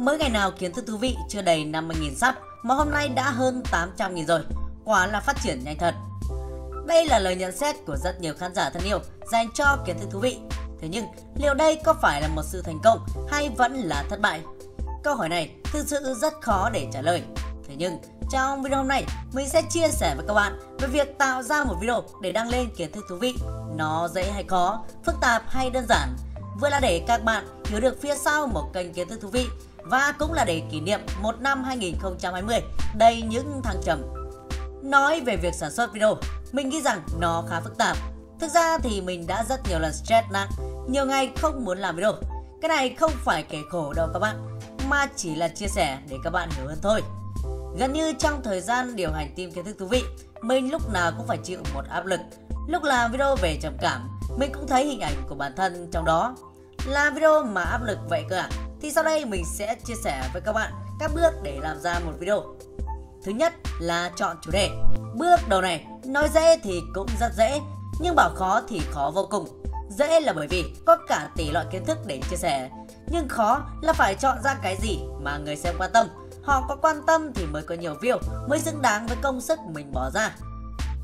Mới ngày nào kiến thức thú vị chưa đầy 50.000 sắp mà hôm nay đã hơn 800.000 rồi. Quả là phát triển nhanh thật. Đây là lời nhận xét của rất nhiều khán giả thân yêu dành cho kiến thức thú vị. Thế nhưng, liệu đây có phải là một sự thành công hay vẫn là thất bại? Câu hỏi này thực sự rất khó để trả lời. Thế nhưng, trong video hôm nay, mình sẽ chia sẻ với các bạn về việc tạo ra một video để đăng lên kiến thức thú vị. Nó dễ hay khó, phức tạp hay đơn giản. Vừa là để các bạn hiểu được phía sau một kênh kiến thức thú vị và cũng là để kỷ niệm một năm 2020 đầy những thăng trầm. Nói về việc sản xuất video, mình nghĩ rằng nó khá phức tạp. Thực ra thì mình đã rất nhiều lần stress nặng, nhiều ngày không muốn làm video. Cái này không phải kể khổ đâu các bạn, mà chỉ là chia sẻ để các bạn hiểu hơn thôi. Gần như trong thời gian điều hành team kiến thức thú vị, mình lúc nào cũng phải chịu một áp lực. Lúc làm video về trầm cảm, mình cũng thấy hình ảnh của bản thân trong đó. Làm video mà áp lực vậy cơ à? Thì sau đây mình sẽ chia sẻ với các bạn các bước để làm ra một video. Thứ nhất là chọn chủ đề. Bước đầu này nói dễ thì cũng rất dễ, nhưng bảo khó thì khó vô cùng. Dễ là bởi vì có cả tỷ loại kiến thức để chia sẻ, nhưng khó là phải chọn ra cái gì mà người xem quan tâm Họ có quan tâm thì mới có nhiều view, mới xứng đáng với công sức mình bỏ ra.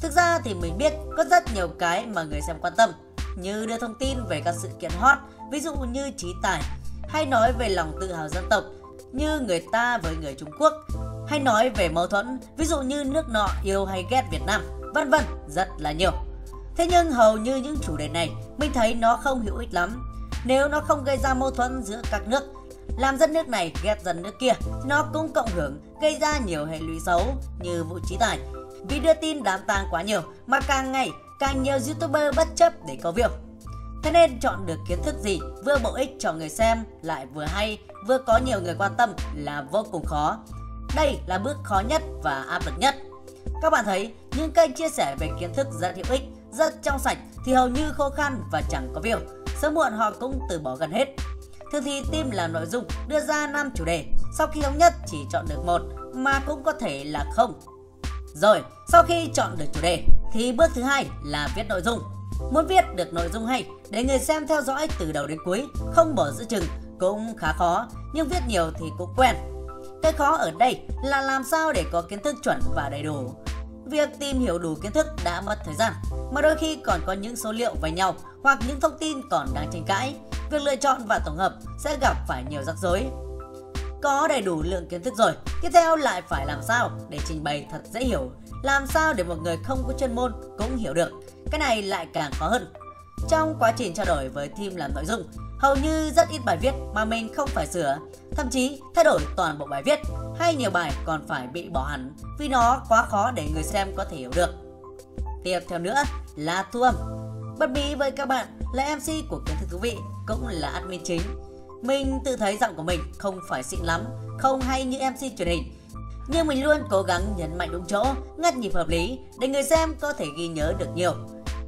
Thực ra thì mình biết có rất nhiều cái mà người xem quan tâm, như đưa thông tin về các sự kiện hot, ví dụ như trí tài, hay nói về lòng tự hào dân tộc, như người ta với người Trung Quốc, hay nói về mâu thuẫn, ví dụ như nước nọ yêu hay ghét Việt Nam, vân vân, rất là nhiều. Thế nhưng hầu như những chủ đề này mình thấy nó không hữu ích lắm. Nếu nó không gây ra mâu thuẫn giữa các nước làm dân nước này ghét dân nước kia, nó cũng cộng hưởng gây ra nhiều hệ lụy xấu như vụ trí tài. Vì đưa tin đám tang quá nhiều mà càng ngày càng nhiều youtuber bất chấp để có view. Thế nên chọn được kiến thức gì vừa bổ ích cho người xem lại vừa hay vừa có nhiều người quan tâm là vô cùng khó. Đây là bước khó nhất và áp lực nhất. Các bạn thấy những kênh chia sẻ về kiến thức rất hữu ích, rất trong sạch thì hầu như khô khan và chẳng có view. Sớm muộn họ cũng từ bỏ gần hết. Thường thì team làm nội dung đưa ra 5 chủ đề, sau khi thống nhất chỉ chọn được một mà cũng có thể là không. Rồi, sau khi chọn được chủ đề thì bước thứ hai là viết nội dung. Muốn viết được nội dung hay để người xem theo dõi từ đầu đến cuối, không bỏ giữa chừng cũng khá khó, nhưng viết nhiều thì cũng quen. Cái khó ở đây là làm sao để có kiến thức chuẩn và đầy đủ. Việc tìm hiểu đủ kiến thức đã mất thời gian, mà đôi khi còn có những số liệu với nhau hoặc những thông tin còn đang tranh cãi việc lựa chọn và tổng hợp sẽ gặp phải nhiều rắc rối. Có đầy đủ lượng kiến thức rồi, tiếp theo lại phải làm sao để trình bày thật dễ hiểu, làm sao để một người không có chuyên môn cũng hiểu được. Cái này lại càng khó hơn. Trong quá trình trao đổi với team làm nội dung, hầu như rất ít bài viết mà mình không phải sửa, thậm chí thay đổi toàn bộ bài viết hay nhiều bài còn phải bị bỏ hẳn vì nó quá khó để người xem có thể hiểu được. Tiếp theo nữa là thu âm. Bất bí với các bạn là MC của kiến thức thú vị cũng là admin chính. Mình tự thấy giọng của mình không phải xịn lắm, không hay như MC truyền hình. Nhưng mình luôn cố gắng nhấn mạnh đúng chỗ, ngắt nhịp hợp lý để người xem có thể ghi nhớ được nhiều.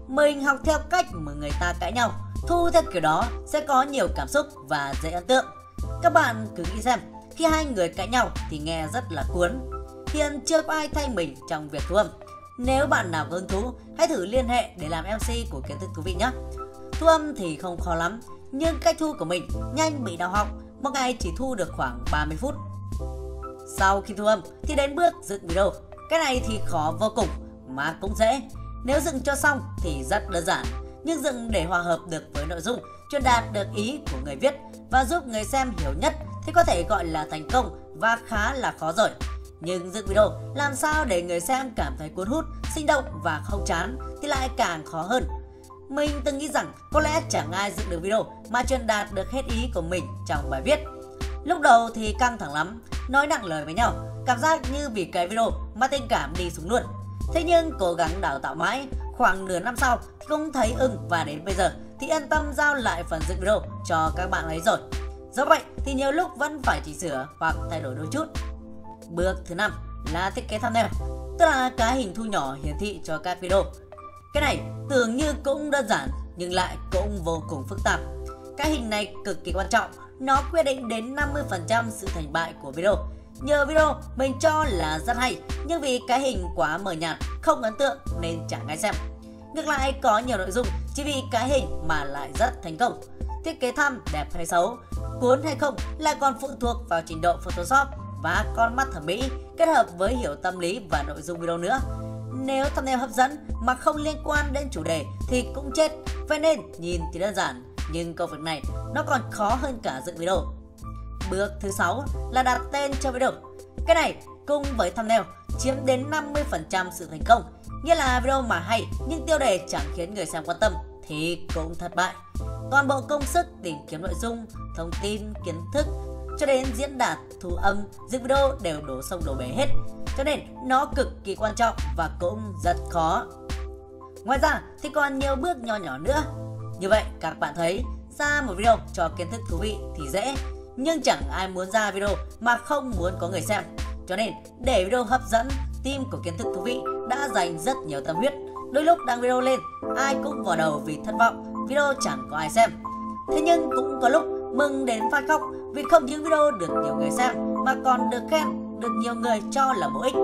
Mình học theo cách mà người ta cãi nhau, thu theo kiểu đó sẽ có nhiều cảm xúc và dễ ấn tượng. Các bạn cứ nghĩ xem, khi hai người cãi nhau thì nghe rất là cuốn. Hiện chưa có ai thay mình trong việc thu âm. Nếu bạn nào có hứng thú, hãy thử liên hệ để làm MC của kiến thức thú vị nhé. Thu âm thì không khó lắm, nhưng cách thu của mình nhanh bị đau họng, một ngày chỉ thu được khoảng 30 phút. Sau khi thu âm thì đến bước dựng video. Cái này thì khó vô cùng mà cũng dễ. Nếu dựng cho xong thì rất đơn giản, nhưng dựng để hòa hợp được với nội dung, truyền đạt được ý của người viết và giúp người xem hiểu nhất thì có thể gọi là thành công và khá là khó rồi. Nhưng dựng video làm sao để người xem cảm thấy cuốn hút, sinh động và không chán thì lại càng khó hơn. Mình từng nghĩ rằng có lẽ chẳng ai dựng được video mà truyền đạt được hết ý của mình trong bài viết. Lúc đầu thì căng thẳng lắm, nói nặng lời với nhau, cảm giác như vì cái video mà tình cảm đi xuống luôn. Thế nhưng cố gắng đào tạo mãi, khoảng nửa năm sau thì cũng thấy ưng và đến bây giờ thì yên tâm giao lại phần dựng video cho các bạn ấy rồi. Do vậy thì nhiều lúc vẫn phải chỉnh sửa hoặc thay đổi đôi chút. Bước thứ năm là thiết kế thumbnail, tức là cái hình thu nhỏ hiển thị cho các video. Cái này tưởng như cũng đơn giản nhưng lại cũng vô cùng phức tạp. Cái hình này cực kỳ quan trọng, nó quyết định đến 50% sự thành bại của video. Nhờ video mình cho là rất hay, nhưng vì cái hình quá mờ nhạt, không ấn tượng nên chẳng ai xem. Ngược lại có nhiều nội dung chỉ vì cái hình mà lại rất thành công. Thiết kế thăm đẹp hay xấu, cuốn hay không lại còn phụ thuộc vào trình độ Photoshop và con mắt thẩm mỹ kết hợp với hiểu tâm lý và nội dung video nữa. Nếu thumbnail hấp dẫn mà không liên quan đến chủ đề thì cũng chết. Vậy nên nhìn thì đơn giản nhưng công việc này nó còn khó hơn cả dựng video. Bước thứ 6 là đặt tên cho video. Cái này cùng với thumbnail chiếm đến 50% sự thành công. Nghĩa là video mà hay nhưng tiêu đề chẳng khiến người xem quan tâm thì cũng thất bại. Toàn bộ công sức tìm kiếm nội dung, thông tin, kiến thức cho đến diễn đạt, thu âm, dựng video đều đổ sông đổ bể hết. Cho nên nó cực kỳ quan trọng và cũng rất khó. Ngoài ra thì còn nhiều bước nho nhỏ nữa. Như vậy các bạn thấy ra một video cho kiến thức thú vị thì dễ nhưng chẳng ai muốn ra video mà không muốn có người xem. Cho nên để video hấp dẫn, team của kiến thức thú vị đã dành rất nhiều tâm huyết. Đôi lúc đăng video lên, ai cũng vào đầu vì thất vọng, video chẳng có ai xem. Thế nhưng cũng có lúc mừng đến phát khóc vì không những video được nhiều người xem mà còn được khen, được nhiều người cho là bổ ích.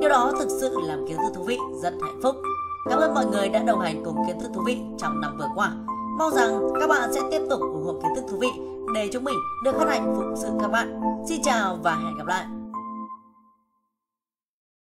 Điều đó thực sự làm kiến thức thú vị rất hạnh phúc. Cảm ơn mọi người đã đồng hành cùng kiến thức thú vị trong năm vừa qua. Mong rằng các bạn sẽ tiếp tục ủng hộ kiến thức thú vị để chúng mình được hân hạnh phục sự các bạn. Xin chào và hẹn gặp lại.